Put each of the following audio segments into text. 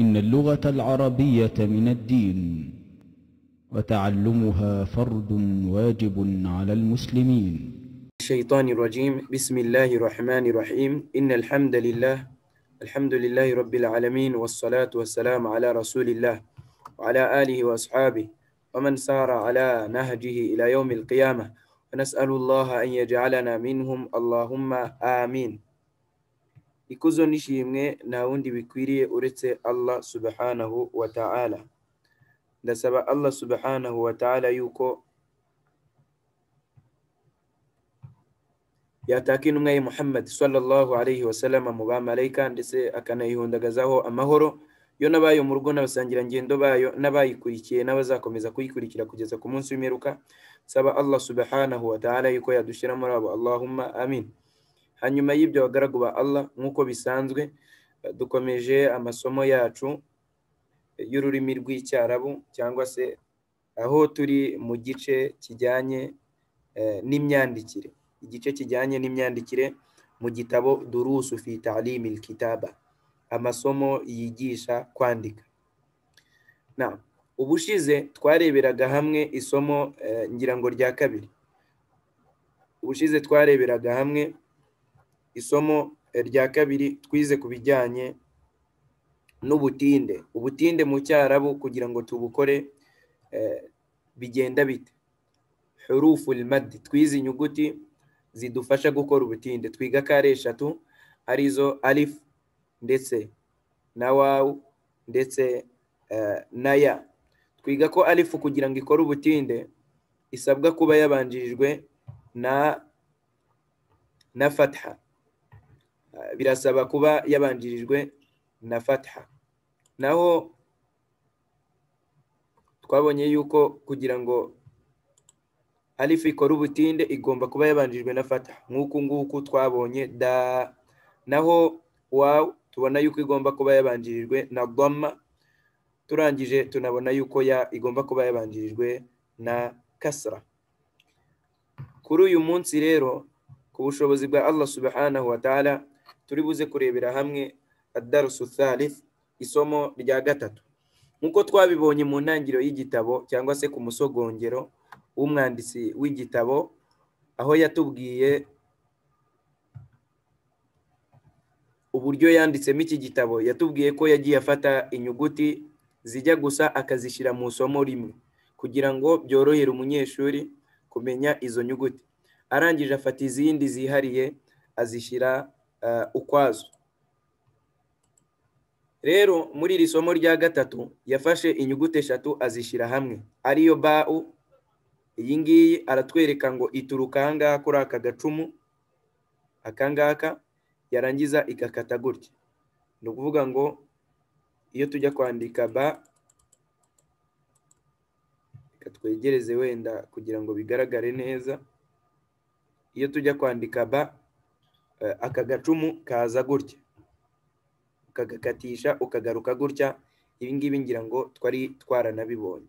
إن اللغة العربية من الدين وتعلمها فرض واجب على المسلمين. الشيطان الرجيم. بسم الله الرحمن الرحيم. إن الحمد لله الحمد لله رب العالمين والصلاة والسلام على رسول الله وعلى آله وأصحابه ومن سار على نهجه إلى يوم القيامة. ونسأل الله أن يجعلنا منهم. اللهم آمين. Ikuzo n'ishimwe nta wundi bikwiriye uretse Allah subhanahu wa ta'ala. Ndasaba Allah subhanahu wa ta'ala yuko yataka intumwa ye Muhammad sallallahu alayhi wa sallam mu bamarayika ndetse akanayihundagazaho amahoro. Yo n'abayo mu rugo n'abasangirangendo bayo n'abayikurikiye n'abazakomeza kuyikurikira kugeza ku munsi w'imperuka. Saba Allah subhanahu wa ta'ala yuko yadushyira muri abo. Allahumma amin. Hanyuma y'ibyo bagaragu ba Allah nk'uko bisanzwe dukomeje amasomo yacu y'ururimi rw'icyarabu cyangwa se aho turi mu gice kijyanye n'imyandikire. Igice kijyanye n'imyandikire mu gitabo durusu fi ta'limil kitaba amasomo yigisha kwandika. Ubushize twareberaga hamwe isomo ngira ngo rya kabiri. Ubushize twareberaga hamwe isomo rya kabiri twize ku bijyanye n'ubutinde. Ubutinde mu cyarabu kugira ngo tubukore bigenda bite? Hurufu madi twize inyuguti zidufasha gukora ubutinde. Twiga ko ari eshatu ari zo alif ndetse na wawu ndetse na ya. Twiga ko alifu kugira ngo ikore ubutinde isabwa kuba yabanjirijwe na na fatha. Birasaba kuba yabanjirijwe na fatha. Naho twabonye yuko kugira ngo alifu ikore ubutinde igomba kuba yabanjirijwe na fatha. Nk'uku nguku twabonye da. Naho wawu tubona yuko igomba kuba yabanjirijwe na dhamma. Turangije tunabona yuko ya igomba kuba yabanjirijwe na kasra. Kuri uyu munsi rero ku bushobozi bwa Allah subhanahu wa ta'ala turi buze kurebera hamwe adarusu thalith isomo rya gatatu. Nk'uko twabibonye mu ntangiriro y'igitabo cyangwa se ku musogongero w'umwanditsi w'igitabo aho yatubwiye uburyo yanditsemo iki gitabo yatubwiye ko yagiye afata inyuguti zijya gusa akazishyira mu isomo rimwe kugira ngo byorohere umunyeshuri kumenya izo nyuguti. Arangije afata izindi zihariye azishyira ukwazo. Rero muri iri somo rya gatatu yafashe inyuguti eshatu azishyira hamwe. Ariyo bau iyi ngiyi aratwereka ngo ituruka ahangaha kuri aka gacumu akangaka yarangiza igakata gutya. Ni ukuvuga ngo iyo tujya kwandika ba twegereze wenda kugira ngo bigaragare neza. Iyo tujya kwandika ba aka gacumu kaza gutya. Ukagakatisha ukagaruka gutya ibi ngibi ngira ngo twari twaranabibonye.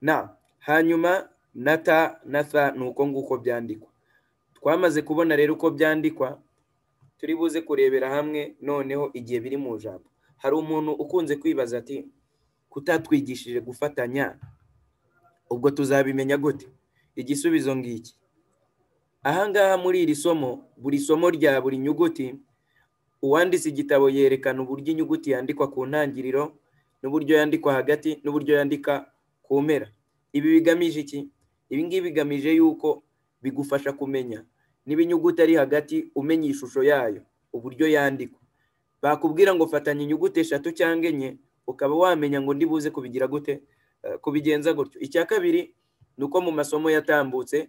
Na hanyuma na ta na tha ni uko nguko byandikwa. Twamaze kubona rero uko byandikwa turi buze kurebera hamwe noneho igihe biri mu jambo hari umuntu ukunze kwibaza ati kutatwigishije gufatanya ubwo tuzabimenya gute? Igisubizo ngiki. Ahangaha muri iri somo buri somo rya buri nyuguti uwanditse igitabo yerekana uburyo inyuguti yandikwa ku ntangiriro n'uburyo yandikwa hagati n'uburyo yandika ku mpera. Ibi bigamije iki? Ibi ngibi bigamije yuko bigufasha kumenya niba inyuguti ari hagati umenya ishusho yayo uburyo yandikwa. Bakubwira ngo fatanya inyuguti eshatu cyangwa enye ukaba wamenya ngo ndibuze kubigira gute? Kubigenza gutyo. Icya kabiri ni uko mu masomo yatambutse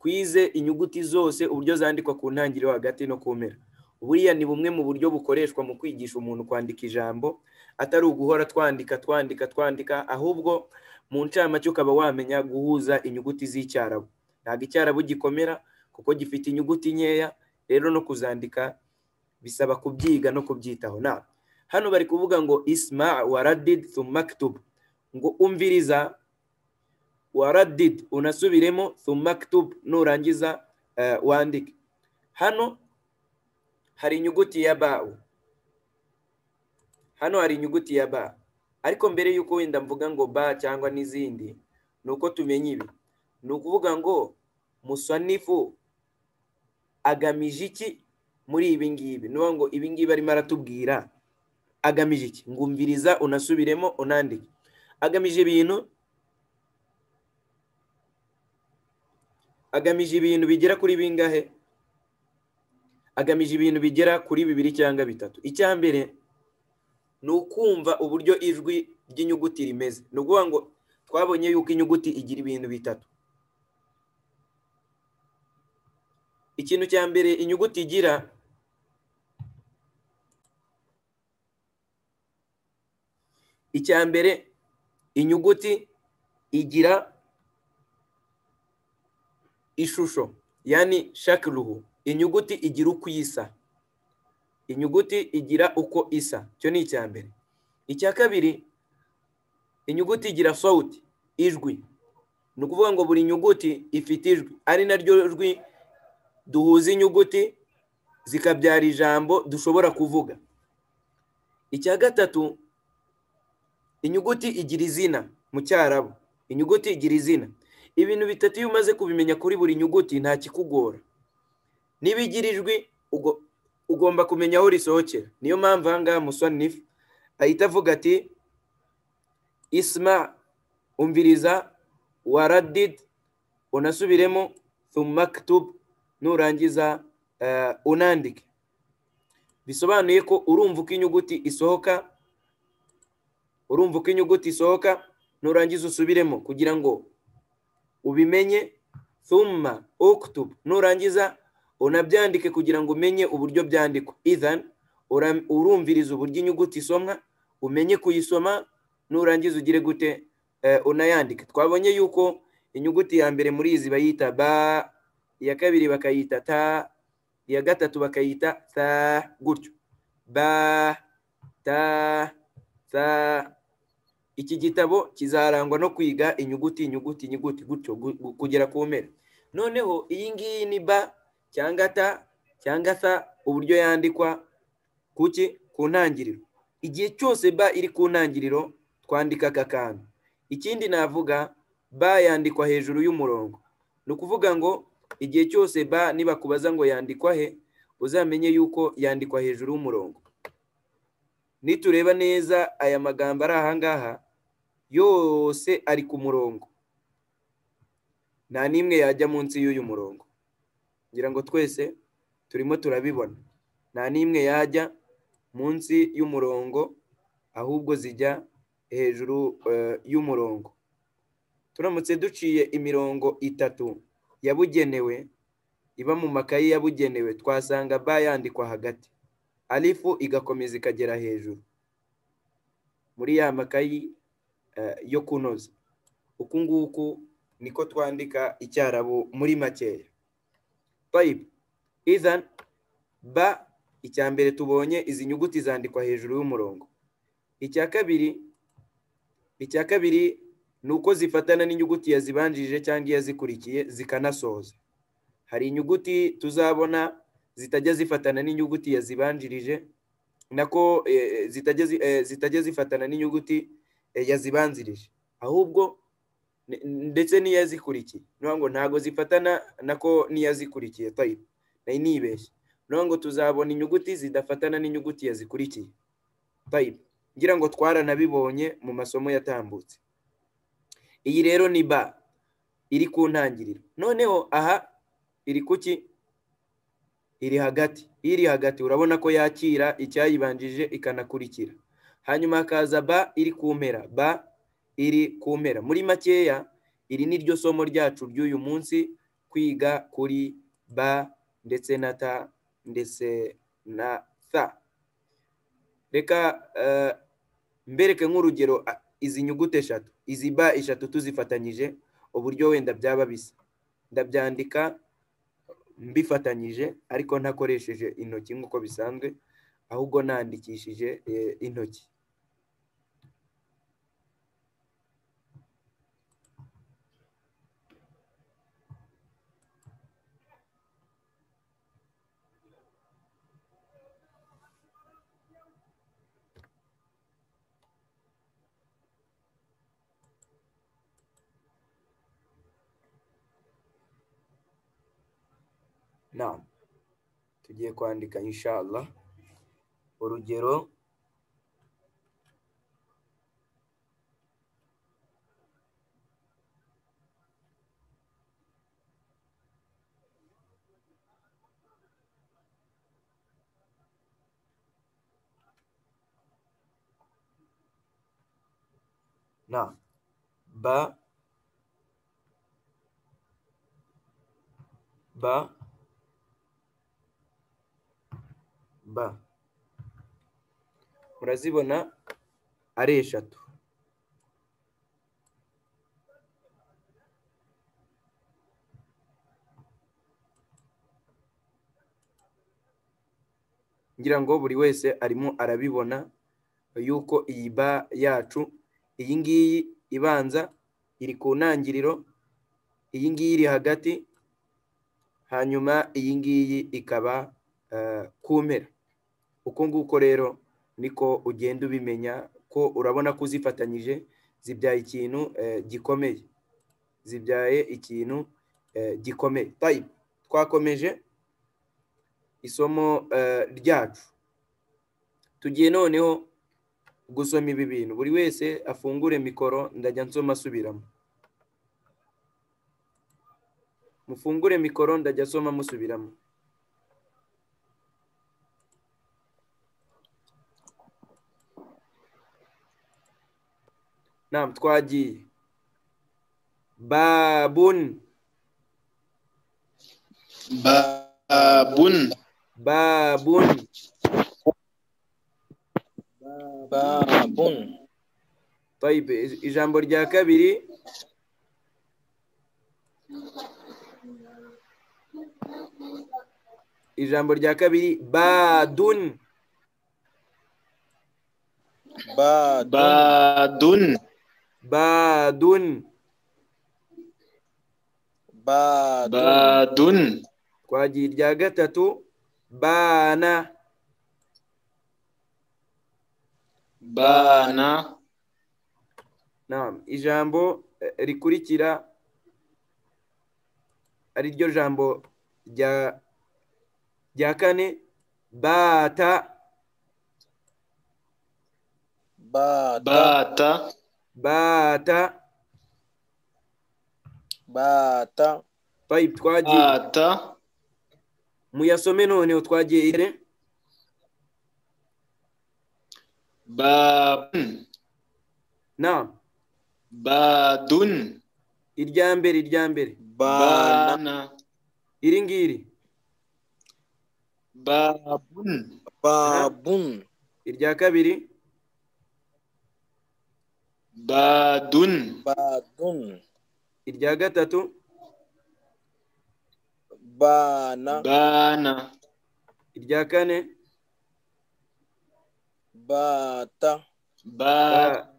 twize inyuguti zose uburyo zandikwa ku ntangiriro hagati no ku mpera. Buriya ni bumwe mu buryo bukoreshwa mu kwigisha umuntu kwandika ijambo atari uguhora twandika twandika twandika ahubwo mu ncamake ukaba wamenya guhuza inyuguti z'icyarabu. Ntabwo icyarabu gikomera kuko gifite inyuguti nkeya rero no kuzandika bisaba kubyiga no kubyitaho. Na hano bari kuvuga ngo isma waradid thumaktub ngo umviriza waradid unasubiremo thumaktub nurangiza wandike. Hano hari inyuguti ya bawu hano hari inyuguti ya ba. Ariko mbere y'uko wenda mvuga ngo ba cyangwa n'izindi ni uko tumenya ibi. Ni ukuvuga ngo musanifu agamije iki muri ibi ngibi? Ni ngo ibi ngibi arimo aratubwira. Agamije iki? Ngumviriza unasubiremo unandike. Agamije ibintu agamije ibintu bigera kuri bingahe? Agamije ibintu bigera kuri bibiri cyangwa bitatu. Icya mbere ni ukumva uburyo ijwi ry'inyuguti rimeze. Ni ukuvuga ngo twabonye yuko inyuguti igira ibintu bitatu. Ikintu cya mbere inyuguti igira icya mbere inyuguti igira ishusho yani shakiruhu inyuguti igira uko isa. Inyuguti igira uko isa. Icyo ni icya mbere. Icya kabiri inyuguti igira sawuti ijwi. Ni ukuvuga ngo buri nyuguti ifite ijwi. Ari naryo jwi duhuza inyuguti zikabyara ijambo dushobora kuvuga. Icya gatatu inyuguti igira izina mu cyarabu. Inyuguti igira izina. Ibintu bitatu iyo umaze kubimenya kuri buri nyuguti nta kikugora. Niba igira ijwi ugomba kumenya aho risohokera. Niyo mpamvu aha ngaha musonifu ahita avuga ati isma umviriza waradid unasubiremo thumaktub nurangiza unandike. Bisobanuye ko urumva uko inyuguti isohoka urumva uko inyuguti isohoka nurangiza usubiremo kugira ngo ubimenye thumma uktub nurangiza unabyandike kugira ngo umenye uburyo byandikwa. Ithan urumviriza uburyo inyuguti isomwa umenye kuyisoma nurangiza ugire gute unayandike. Twabonye yuko inyuguti ya mbere muri izi bayita ba iya kabiri bakayita ta iya gatatu bakayita ta gutyo. Ba ta ta iki gitabo kizarangwa no kwiga inyuguti inyuguti inyuguti gutyo kugera ku mpera. Noneho iyi ngiyi ni ba cyangwa ta cyangwa sa uburyo yandikwa kuki? Ku ntangiriro. Igihe cyose ba iri ku ntangiriro twandika aka kantu ikindi navuga ba yandikwa hejuru y'umurongo. Ni ukuvuga ngo igihe cyose ba nibakubaza ngo yandikwa he uzamenye yuko yandikwa hejuru y'umurongo. Nitureba neza aya magambo ari ahangaha yose ari ku murongo. Nta n'imwe yajya munsi y'uyu murongo. Ngira ngo twese turimo turabibona. Nta n'imwe yajya munsi y'umurongo ahubwo zijya hejuru y'umurongo. Turamutse duciye imirongo itatu yabugenewe iba mu makayi yabugenewe twasanga ba yandikwa hagati. Alifu igakomeza ikagera hejuru. Muri ya makayi yo kunoza. Uku nguku niko twandika icyarabu muri makeya tayibu izan ba icya mbere tubonye izi nyuguti zandikwa hejuru y'umurongo. Icya kabiri icya kabiri ni uko zifatana n'inyuguti yazibanjirije cyangwa iyazikurikiye zikanasoza. Hari inyuguti tuzabona zitajya zifatana n'inyuguti yazibanjirije nako zitajya zifatana n'inyuguti yazibanzirije. Ahubwo ndetse n'iyazikurikiye. Ngo ntabwo zifatana nako n'iyazikurikiye. Tayibu na yo nibeshye. Ngo tuzabona inyuguti zidafatana n'inyuguti yazikurikiye. Tayibu ngira ngo twaranabibonye mu masomo yatambutse. Iyi rero ni ba iri ku ntangiriro. Noneho aha iri kuki iri hagati. Iri hagati. Urabona ko yakira icyayibanjije ikanakurikira. Hanyuma hakaza ba iri ku mpera ba iri ku mpera muri makeya iri ni ryo somo ryacu ry'uyu munsi kwiga kuri ba ndetse na ta ndetse na sa reka mbereke nk'urugero izi nyuguti eshatu. Izi ba eshatu tuzifatanyije uburyo wenda byaba bisa. Ndabyandika mbifatanyije ariko ntakoresheje intoki nk'uko bisanzwe ahubwo nandikishije intoki. Na tugiye kwandika inshallah. Urugero. Na ba. Ba. Ba murazibona ari eshatu. Ngira ngo buri wese arimo arabibona yuko iyi ba yacu iyi ngiyi ibanza iri ku ntangiriro iyi ngiyi iri hagati hanyuma iyi ngiyi ikaba eh, ku mpera. Uko nguko rero niko ugenda ubimenya ko urabona ko uzifatanyije zibyaye ikintu eh, gikomeye. Zibyaye ikintu eh, gikomeye. Twakomeje isomo eh, ryacu. Tugiye noneho gusoma ibi bintu. Buri wese afungure mikoro ndajya nsoma asubiramo. Mufungure mikoro ndajya asoma musubiramo. Nam twagiye babun. Babun. Babun. Babun. Tayibu, ijambo rya kabiri ijambo rya kabiri badun. Badun. Badun badun. Twagiye irya gatatu bana. Bana. Naam, ijambo eh, rikurikira. Ari ryo jambo rya rya kane. Bata. Bata. Bata. Bata. Tayibu, twagiye bata. Muyasome noneho twagiye ire? Babun Naam, badun. Irya mbere irya mbere. Bana. Iri ngiri. Babun. Babun. Irya kabiri. Badun. Badun. Irya gatatu? Bana. Bana. Irya kane? Bata. Ba. Ba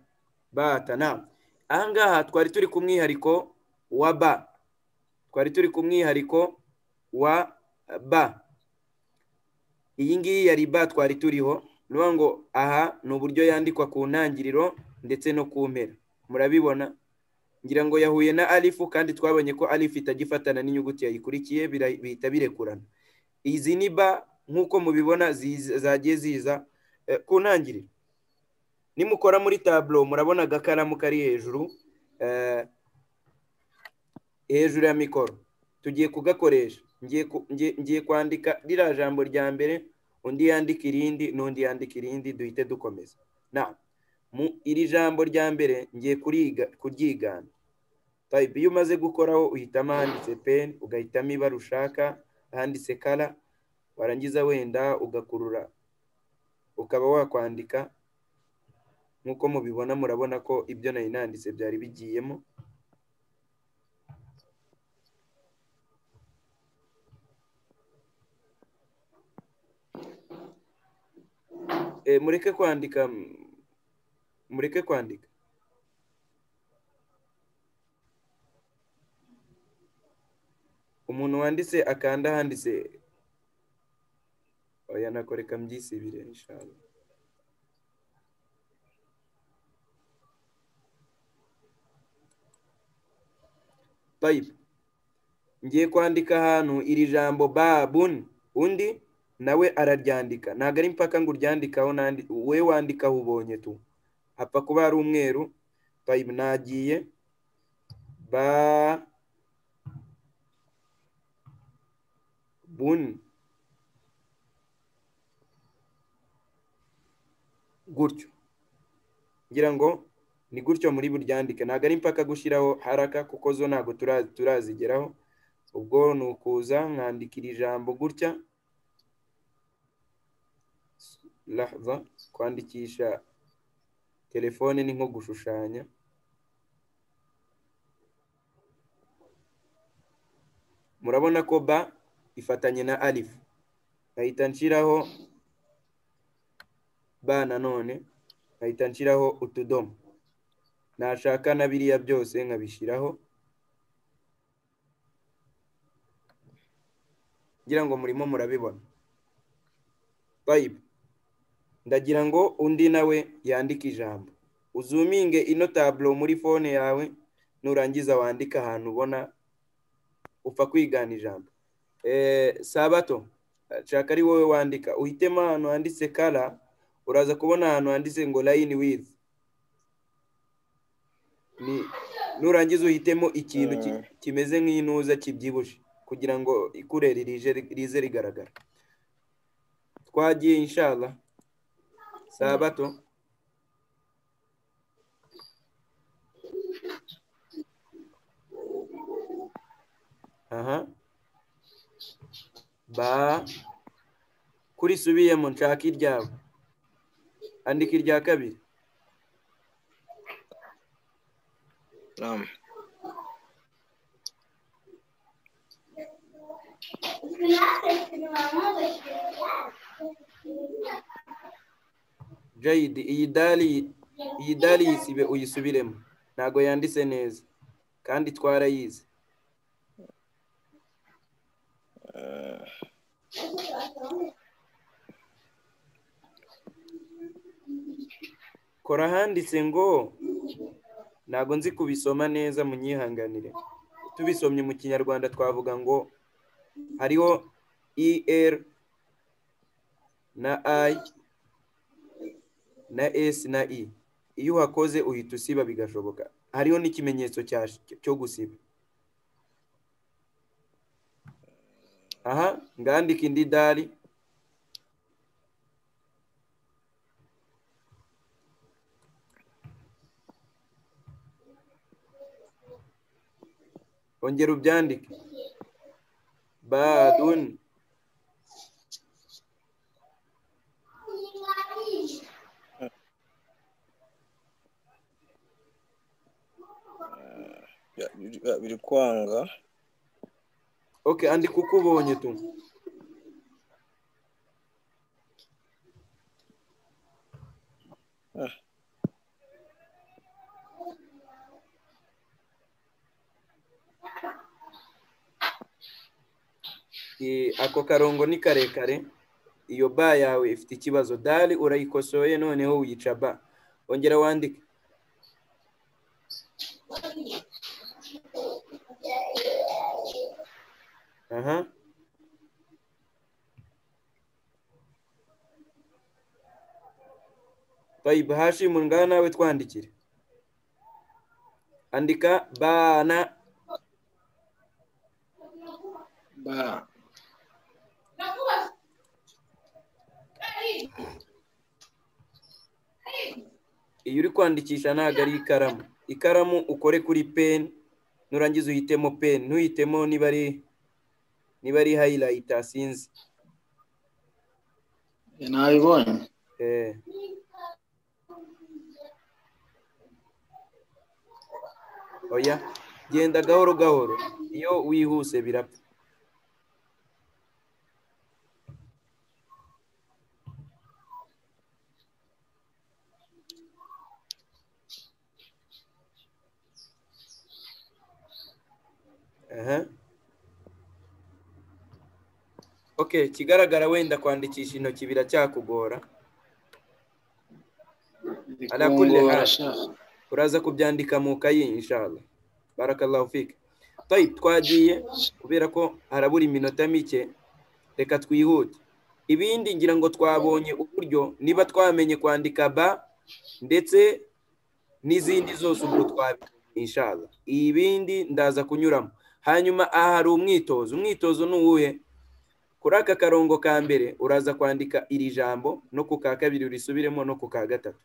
bata naam ahangaha twari turi ku mwihariko wa ba. Twari turi ku mwihariko wa ba. Iyi ngiyi yari ba twari turiho. Ni ukuvuga ngo aha ni uburyo yandikwa ku ntangiriro ndetse no ku mpera. Murabibona? Ngira ngo yahuye na alifu kandi twabonye ko alifu itagifatana n'inyuguti yayikurikiye bihita birekurana. Izi ni ba nk'uko mubibona zagiye ziza. Eh, ku ntangiriro. Nimukora muri taburo murabona agakaramu kari hejuru eh, hejuru ya mikoro. Tugiye kugakoresha. Ngiye kwandika ririya jambo rya mbere undi yandika irindi n'undi yandika irindi duhite dukomeza. Na mu iri jambo rya mbere ngiye kuryigana. Iyo umaze gukoraho uhitamo ahanditse peni ugahitamo ibara ushaka ahanditse kara warangiza wenda ugakurura ukaba wakwandika. Nk'uko mubibona murabona ko ibyo nari nanditse byari bigiyemo. Eh, mureke kwandika mureke kwandika umuntu wanditse akanda ahanditse oya nako reka mbyisibire inshallah. Tayipu. ngiye kwandika ahantu iri jambo babun. Undi nawe araryandika. Ntabwo ari mpaka ngo uryandikaho nandi we wandikaho ubonye tu. Hapfa kuba hari umweru tayibu nagiye. Ba bun. Gutyo. Ngira ngo ni gutyo muri buryandike ntabwo ari mpaka gushyiraho haraka kuko zo ntabwo tura- turazigeraho. Ubwo ni ukuza nkandikira ijambo gutya. Kwandikisha telefone ni nko gushushanya. Murabona ko ba ifatanye na alif. Nkahita nshiraho ba nanone nkahita nshiraho utudomo. Nashaka na biriya byose nkabishyiraho ngira ngo murimo murabibona. Tayibu ndagira ngo undi nawe yandike ijambo. Uzuminge ino taburo muri fone yawe nurangiza wandike ahantu ubona upfa kwigana ijambo. Eh, sabato shaka ari wowe wandika. Uhitemo ahantu handitse kara uraza kubona ahantu handitse ngo line with ni nurangiza uhitemo ikintu ki- Mm. kimeze nk'intuza kibyibushye kugira ngo ikureri rije rize rigaragara. Twagiye inshallah. Sabato aha ba. Kurisubiyemo nshaka iryawe andika irya kabiri Naam. Jayidi iyi dali iyi dali yisibe uyisubiremo. Ntago yanditse neza. Kandi twarayize kora handitse ngo ntago nzi kubisoma neza munyihanganire. Tubisomye mu kinyarwanda twavuga ngo hariho er na i na s na i. Iyo uhakoze uhita usiba bigashoboka. Hariho n'ikimenyetso cyo gusiba. Aha ngandika indi dali. Ongera ubyandike. Badun Ya, biri kwanga. Ok andika uko ubonye tu. Ah. Ako karongo ni karekare. Iyo ba yawe ifite ikibazo. Dali urayikosoye noneho wica ba ongera wandike. Aha Tayibu Hashimu ngaha nawe twandikire andika bana ba iyo uri kwandikisha ntabwo ari ikaramu. Ikaramu ukore kuri peni nurangiza uhitemo peni ntuhitemo niba ari niba ari hayirayita sinzi nabibonye oya genda gahoro gahoro. Iyo wihuse birapfa aha okay ikigaragara wenda kwandikisha intoki biracyakugora. Uraza kubyandika mu kayi inshallah. Barakallahu fik. Tayi twagiye kubera ko harabura iminota mike. Reka twihute. Ibindi ngira ngo twabonye uburyo niba twamenye kwandika ba ndetse n'izindi zose ubwo twabonye inshallah. Ibindi ndaza kunyuramo. Hanyuma aha hari umwitozo. Umwitozo ni uwuhe? Kuri aka karongo ka mbere uraza kwandika iri jambo no ku ka kabiri urisubiremo no ku ka gatatu.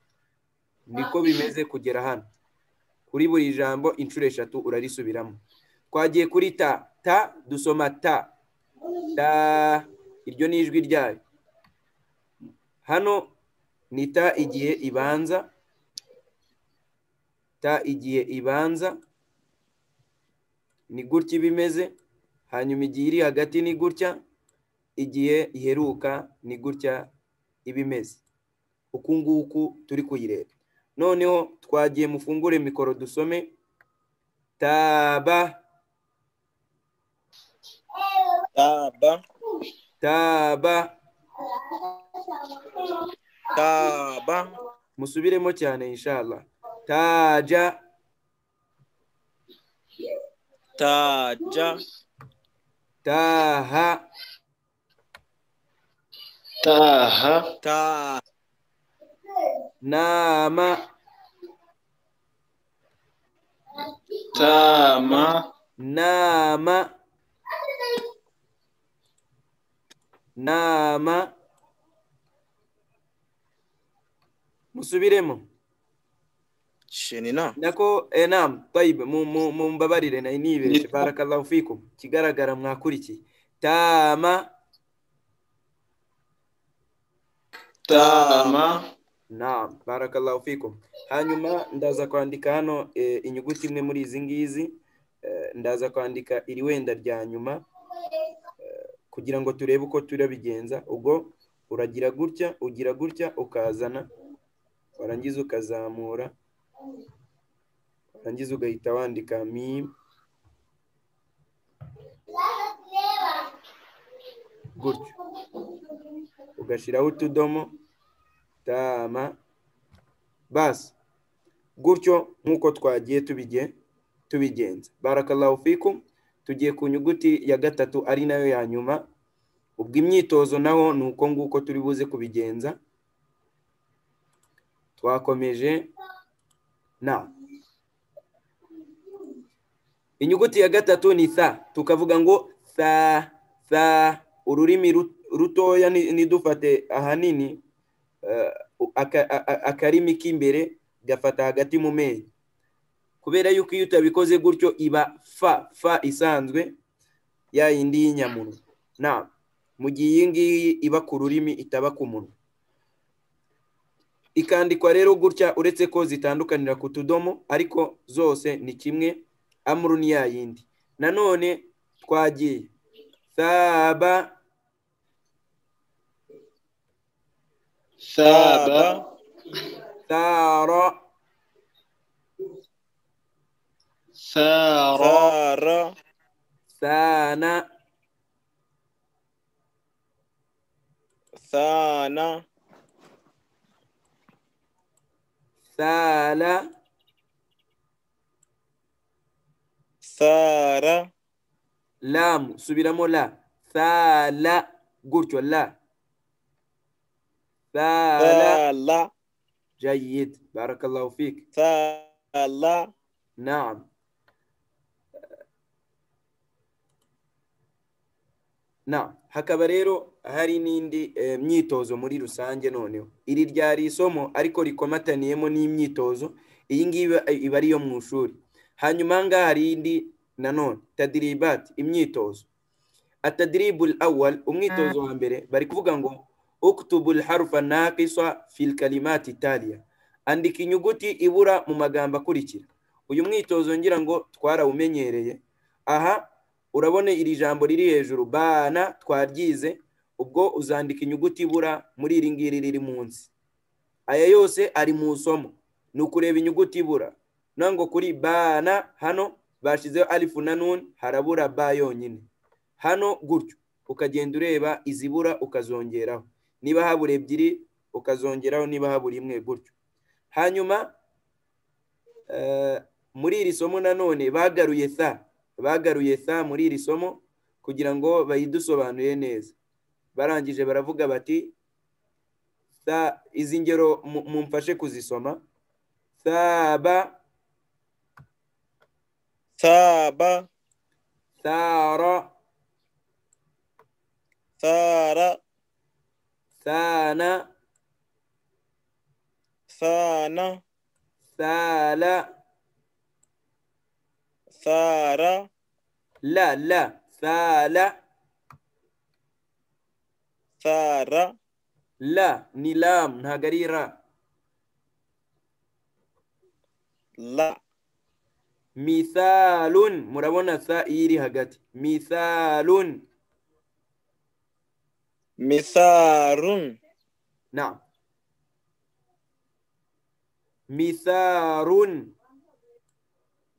Niko bimeze kugera hano. Kuri buri jambo inshuro eshatu urarisubiramo twagiye kuri ta. Ta dusoma ta. Ta. Iryo ni ijwi ryayo. Hano ni ta igihe ibanza. Ta igihe ibanza. Ni gutya iba imeze hanyuma igihe iri hagati ni gutya. Igihe iheruka ni gutya iba imeze. Uku nguku turi kuyireba. Noneho twagiye mufungure mikoro dusome. Taba. Taba. Taba. Taba. Musubiremo cyane inshallah. Taja. Taja. Taha. Taha. Ta nama. Tama nama. Nama. Musubiremo. Shenina. Nako eh, nam tayib mu- mu- mumbabarire nari nibeshe barakallahu fikum. Kigaragara mwakurikiye. Tama tama Naam, barakallahu fikum. Hanyuma ndaza kwandika hano e, inyuguti imwe muri izi ngizi e, ndaza kwandika iri wenda rya nyuma e, kugira ngo turebe uko turabigenza. Ubwo uragira gutya, ugira gutya, ukazana, warangiza ukazamura, warangiza ugahita wandika mim gutyo, ugashyiraho utudomo tama basi gutyo nk'uko twagiye tubige tubigenza. Barakallahu fikum. Tugiye ku nyuguti ya gatatu ari na yo ya nyuma. Ubwo imyitozo naho ni uko nguko turi buze kubigenza. Twakomeje na. Inyuguti ya gatatu ni tha. Tukavuga ngo tha tha ururimi ru- rutoya nidufate ahanini eh, akarimi k'imbere gafata hagati mu menyo. Kubera yuko iyo utabikoze gutyo iba fa fa isanzwe ya yindi y'inyamunwa. Na mu gihe iyi ngiyi iba ku rurimi itaba ku munwa. Ikandikwa rero gutya uretse ko zitandukanira ku tudomo ariko zose ni kimwe amuru ni ya yindi. Nanone twagiye. Saba ثاب. ثار. ثار. ثار. ثان. ثان. ثال. ثار. لام. سبيرا لا. ثال. قلت ولا sala thala جيد بارك الله فيك thala نعم na hakaba rero hari n'indi eh, myitozo muri rusange noneho iri ryari isomo ariko rikomataniyemo n'imyitozo iyi ngiyi iba- iba ari iyo mu ishuri hanyuma aha ngaha hari indi nanone tadiribat imyitozo atadribul awal umwitozo wa mbere bari kuvuga ngo uktubul harufa naqisa fil kalimati taliya andika inyuguti ibura mu magambo akurikira. Uyu mwitozo ngira ngo twarawumenyereye. Aha urabona iri jambo riri hejuru. Bana twaryize ubwo uzandika inyuguti ibura muri iri ngiri riri munsi. Aya yose ari mu isomo. Ni ukureba inyuguti ibura. Ngo kuri bana hano bashyizeho alifu na nun harabura ba yonyine. Hano gutyo. Ukagenda ureba izibura ukazongeraho. Niba habura ebyiri ukazongeraho niba habura imwe gutyo. Hanyuma eh, muri iri somo nanone bagaruye tha bagaruye sa muri iri somo kugira ngo bayidusobanurire neza. Barangije baravuga bati sa izi ngero mu- mumfashe kuzisoma. Saba saba sara sara sana sana sala sara la la sala sara la ni lam ntabwo ari ra la mithalun murabona sa misarun. Naam. Mitharun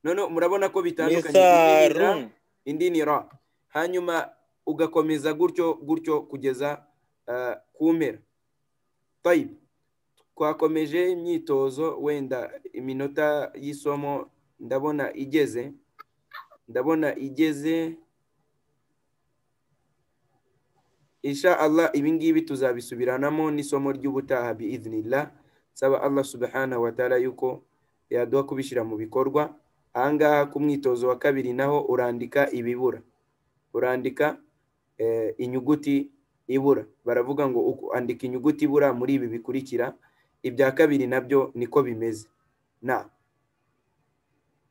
none murabona ko bitandukanye Indi ni ra, hanyuma ugakomeza gutyo gutyo kugeza ah, ku mpera twakomeje imyitozo wenda iminota y'isomo ndabona igeze ndabona igeze insha Allah ibingibi tuzabisubiranamo n'isomo ry'ubutaha biidhnillah. Saba Allah subhanahu wa ta'ala yuko yaduha kubishyira mu bikorwa. Ahangaha ku mwitozo wa kabiri naho urandika ibibura. Urandika eh, inyuguti ibura. Baravuga ngo andika inyuguti ibura muri ibi bikurikira. Ibya kabiri na byo niko bimeze. Na.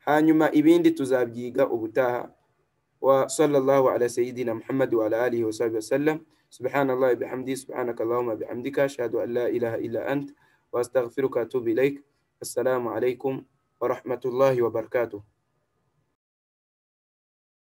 Hanyuma ibindi tuzabyiga ubutaha wa sallallahu ala sayyidina muhammad wa ala alihi wa sahbihi سبحان الله بحمدي سبحانك اللهم بحمدك أشهد أن لا إله إلا أنت وأستغفرك أتوب إليك. السلام عليكم ورحمة الله وبركاته.